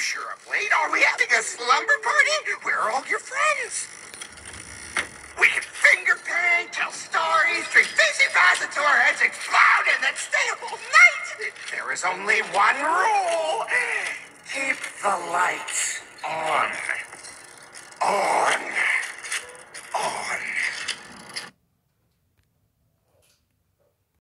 sure up late. Are we having a slumber party? Where are all your friends? We can finger paint, tell stories, drink Fizzy Faz until our heads explode, and then stay up all night. There is only one rule. Keep the lights on. On.